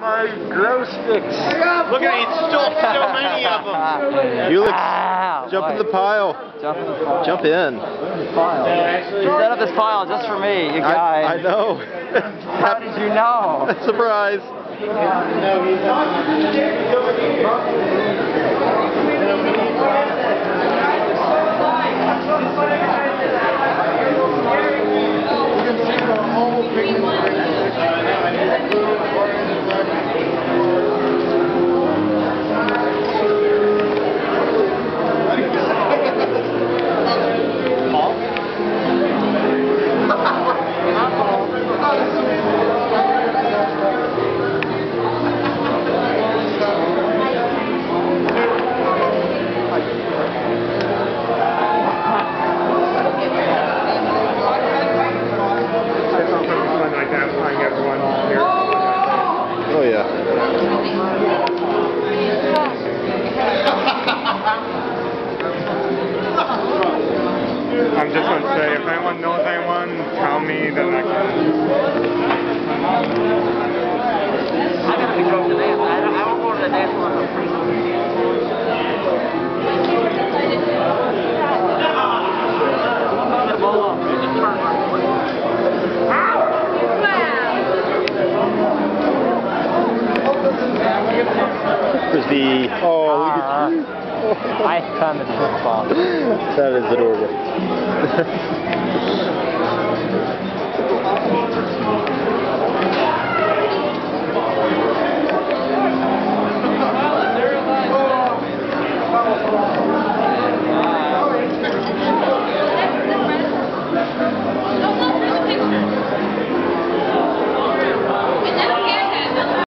my glow sticks. Look at it, he stole so many of them. Felix, Ah, jump in the pile. Jump in the pile. Jump in. Pile. He set up this pile just for me, you guys. I, I know. How did you know? Surprise. It's I'm just going to say, if anyone knows anyone, tell me that I can. There's the. Oh, look at you. I found the football. That is adorable.